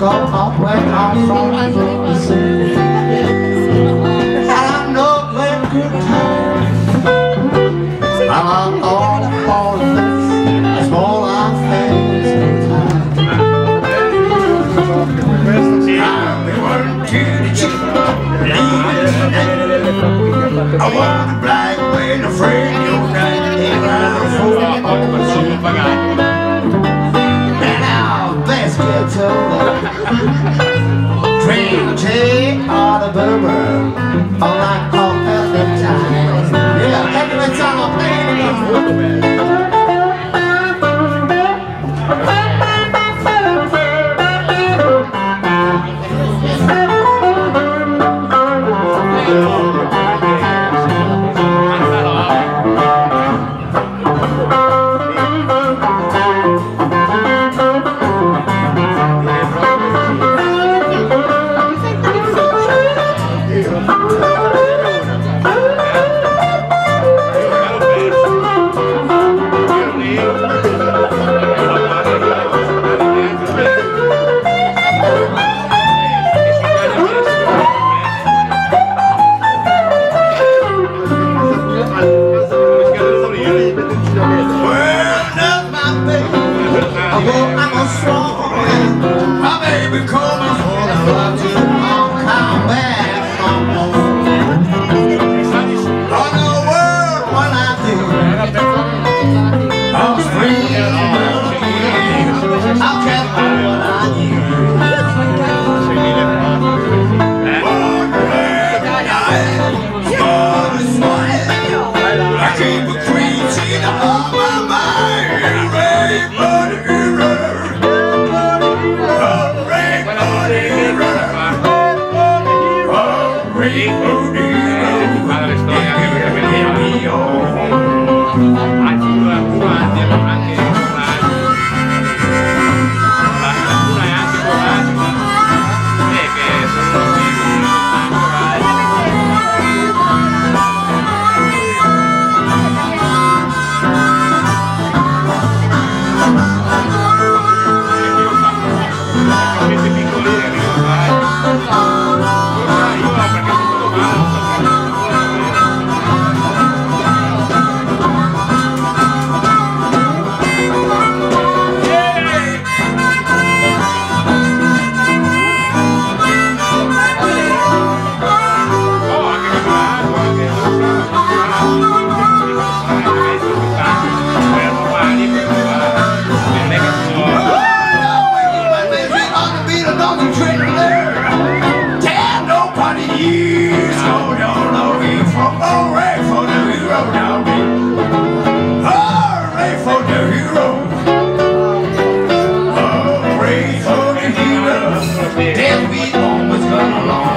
go up when I'm sorry. I'm not good time. I'm all for this, as all I face in time. I'm going to the chief, I want to Dream J all the boomer, unlike all other time. Yeah, every time I play them. Yo. Riddler. Damn, nobody is to know from oh, for the hero now. For the hero. Oh, for the hero. Damn, we always along.